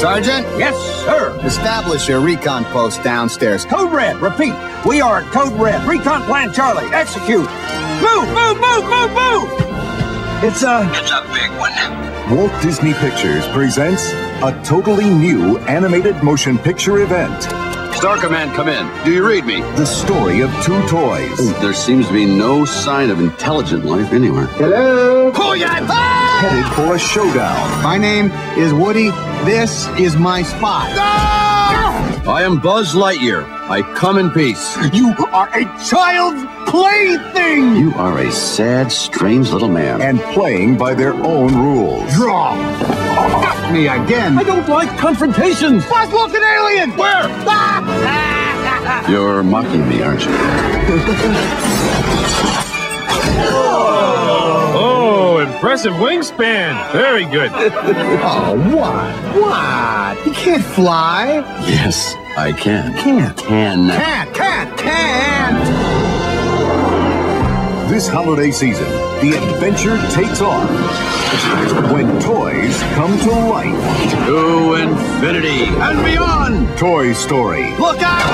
Sergeant, Yes, sir. establish your recon post downstairs. Code Red, repeat. We are at Code Red. Recon Plan Charlie, execute. Move, move, move, move, move. It's a. It's a big one. Walt Disney Pictures presents a totally new animated motion picture event. Star Command, come in. Do you read me? The story of two toys. There seems to be no sign of intelligent life anywhere. Headed for a showdown. My name is Woody. This is my spot. I am Buzz Lightyear. I come in peace. You are a child's plaything. You are a sad, strange little man. And playing by their own rules. Draw. Got me again. I don't like confrontations. Buzz looking alien. Where? Ah! You're mocking me, aren't you? Oh, impressive wingspan. Very good. Oh, what? What? You can't fly. Yes, I can. Can't. Can. Can't. Can't. Can't. This holiday season, the adventure takes off when toys come to life. To infinity and beyond. Toy Story. Look out!